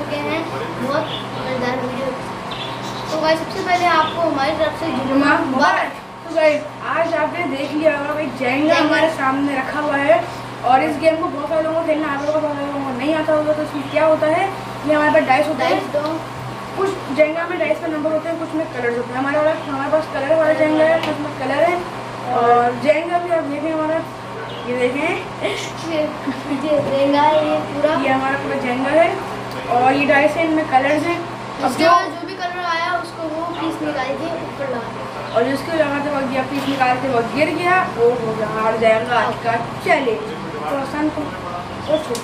चुके हैं बहुत मज़ेदार वीडियो। तो भाई सबसे पहले आपको हमारी तरफ़ से जुम्मा मुबारक तो गाइस आज आपने देख लिया होगा भाई जेंगा हमारे सामने रखा हुआ है और इस गेम को बहुत सारे लोगों को खेलना आता होगा बहुत सारे लोगों को नहीं आता होगा। तो इसमें क्या होता है ये हमारे पास डाइस होता है। कुछ जेंगा में डाइस का नंबर होते हैं कुछ में कलर होते हैं। हमारे वाला हमारे पास कलर वाला जेंगा है कुछ में कलर है। और जेंगा भी आप देखें हमारा ये देखें। ये देंगा ये पूरा। ये हमारा पूरा जेंगा है। और ये डाइस है इनमें कलर्स हैं। अब उसके जो भी कलर आया उसको वो पीस निकाल के ऊपर लगा और जिसको लगाते वक्त या पीस निकालते वक्त गिर गया वो हो गया हार जाएगा आज का चैलेंज तो आसान को सोचो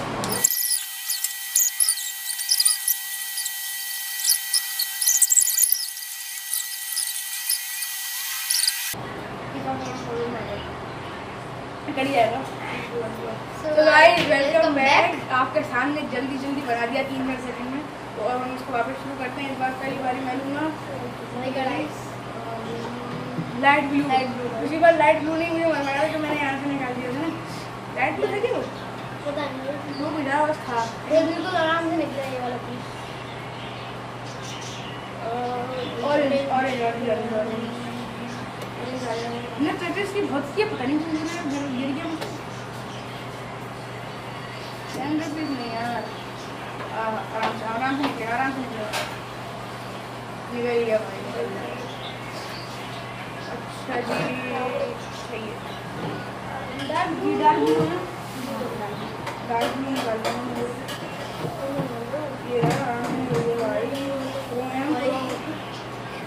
कर जाएगा तो गाइस वेलकम बैक आपके सामने जल्दी जल्दी बना दिया तीन मिनट सेकंड में तो अब हम इसको वापस शुरू करते हैं। इस बार पहली बारी मैं लूँगा। लाइट ब्लू उसी बार लाइट ब्लू नहीं मुझे मरवाया तो मैंने यहाँ से निकाल दिया था ना। लाइट ब्लू था क्यों पता नहीं। वो बिना बस था। बिल्कुल आराम से निकला ये वाला piece orange orange orange orange ना चटस की बहुत सी है, पता नहीं क्यों गिर गिर गिर गया मुझसे सेंटर पीस नहीं यार आ, आराम से आराम से निकले आराम से निकले निकल गया भाई निकल गया अच्छा जी है dark blue dark blue dark blue निकाल दूँगा ये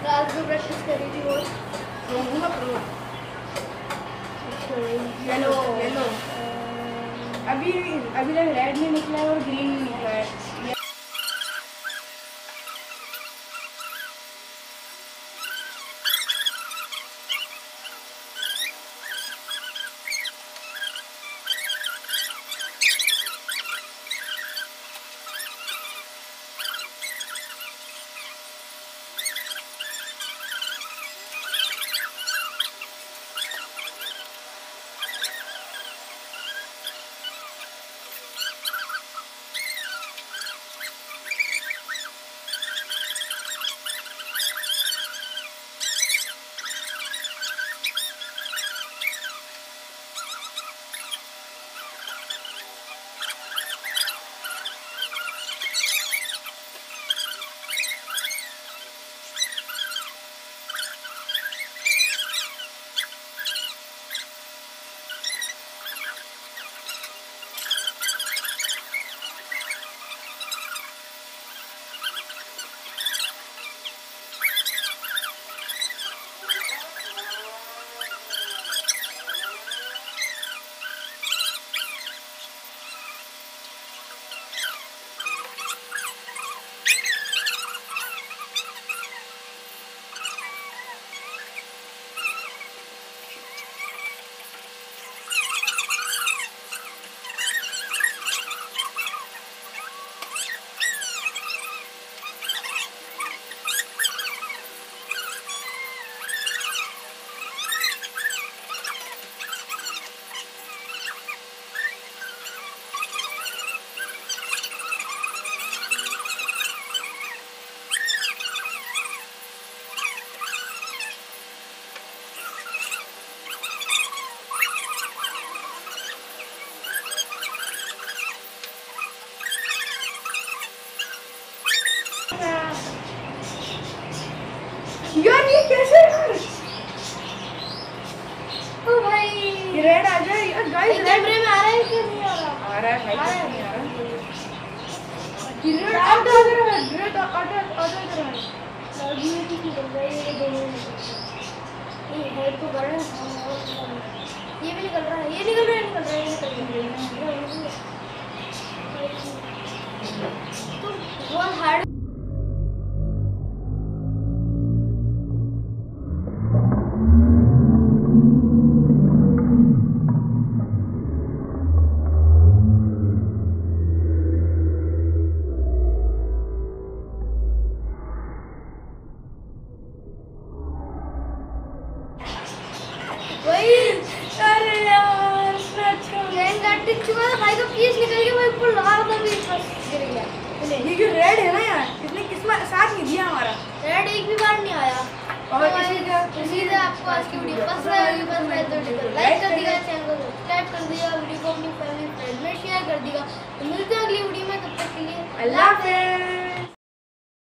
रात को प्रैक्टिस करी थी वो येलो अभी अभी तक रेड नहीं निकला है और ग्रीन नहीं निकला है। यार ये कैसे ओ भाई। रेड आ जाए। यार गाइस कैमरे में आ रहा है कि नहीं आ रहा। आ रहा है भाई आ रहा है। नहीं आ रहा। ये रेड आ रहा है रेड आ रहा है आ रहा है लॉगिन की रहा है। ये दोनों है। ये हेड को है। ये भी निकल रहा है। ये निकल रहा है निकल रहा है। ये जो रेड है ना यार इसने किस्मत साथ ही दिया हमारा। रेड एक भी बार नहीं आया। और तो इसी का- इसी से आपको आज की वीडियो पसंद आएगी पसंद आए तो लाइक कर दीजिएगा चैनल को सब्सक्राइब कर दीजिएगा वीडियो को अपनी फैमिली फ्रेंड में शेयर कर दिया। तो मिलते हैं अगली वीडियो में तब तक के लिए अल्लाह हाफिज़।